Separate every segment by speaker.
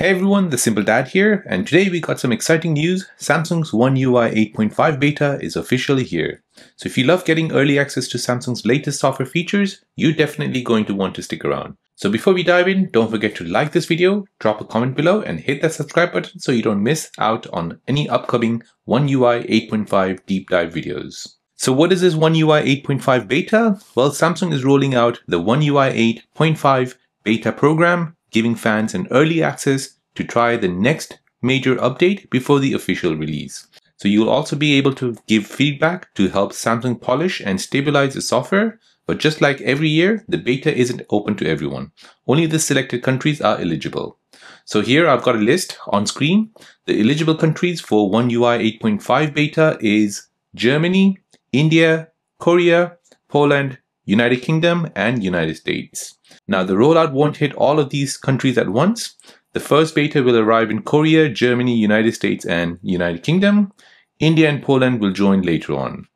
Speaker 1: Hey everyone, the Simple Dad here, and today we got some exciting news. Samsung's One UI 8.5 beta is officially here. So if you love getting early access to Samsung's latest software features, you're definitely going to want to stick around. So before we dive in, don't forget to like this video, drop a comment below, and hit that subscribe button so you don't miss out on any upcoming One UI 8.5 deep dive videos. So what is this One UI 8.5 beta? Well, Samsung is rolling out the One UI 8.5 beta program giving fans an early access to try the next major update before the official release. So you'll also be able to give feedback to help Samsung polish and stabilize the software. But just like every year, the beta isn't open to everyone. Only the selected countries are eligible. So here I've got a list on screen. The eligible countries for One UI 8.5 beta is Germany, India, Korea, Poland, United Kingdom, and United States. Now, the rollout won't hit all of these countries at once. The first beta will arrive in Korea, Germany, United States, and United Kingdom. India and Poland will join later on.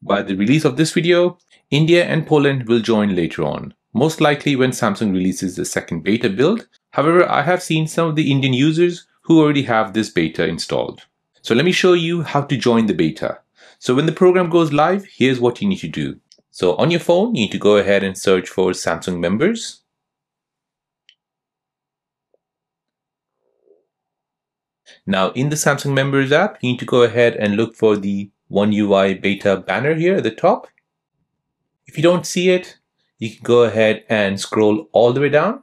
Speaker 1: By the release of this video, India and Poland will join later on, most likely when Samsung releases the second beta build. However, I have seen some of the Indian users who already have this beta installed. So let me show you how to join the beta. So when the program goes live, here's what you need to do. So on your phone, you need to go ahead and search for Samsung members. Now in the Samsung Members app, you need to go ahead and look for the One UI beta banner here at the top. If you don't see it, you can go ahead and scroll all the way down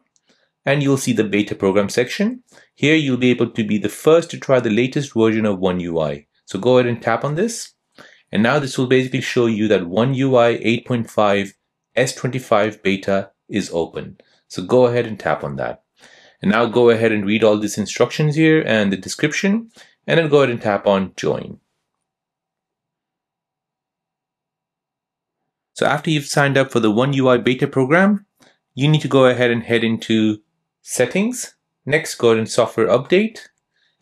Speaker 1: and you'll see the beta program section. Here you'll be able to be the first to try the latest version of One UI. So go ahead and tap on this. And now this will basically show you that One UI 8.5 S25 beta is open. So go ahead and tap on that. And now go ahead and read all these instructions here and the description, and then go ahead and tap on join. So after you've signed up for the One UI beta program, you need to go ahead and head into settings. Next, go ahead and software update.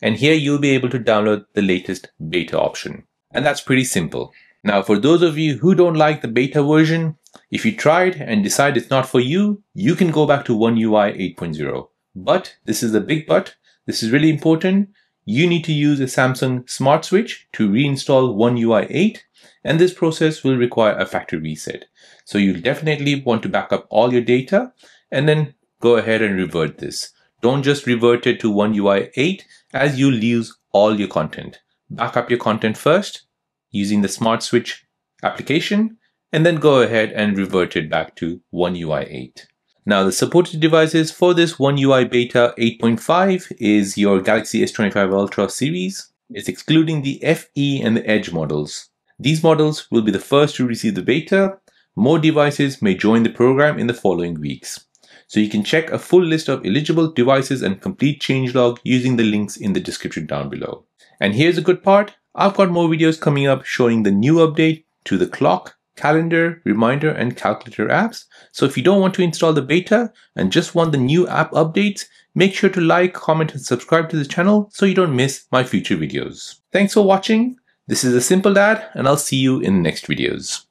Speaker 1: And here you'll be able to download the latest beta option. And that's pretty simple. Now, for those of you who don't like the beta version, if you tried and decide it's not for you, you can go back to One UI 8.0. But this is a big but. This is really important. You need to use a Samsung Smart Switch to reinstall One UI 8 and this process will require a factory reset. So you'll definitely want to back up all your data and then go ahead and revert this. Don't just revert it to One UI 8 as you'll lose all your content. Back up your content first using the Smart Switch application and then go ahead and revert it back to One UI 8. Now the supported devices for this One UI Beta 8.5 is your Galaxy S25 Ultra series. It's excluding the FE and the Edge models. These models will be the first to receive the beta. More devices may join the program in the following weeks. So you can check a full list of eligible devices and complete changelog using the links in the description down below. And here's the good part. I've got more videos coming up showing the new update to the clock calendar, reminder, and calculator apps. So if you don't want to install the beta and just want the new app updates, make sure to like, comment, and subscribe to the channel so you don't miss my future videos. Thanks for watching. This is a simple dad, and I'll see you in the next videos.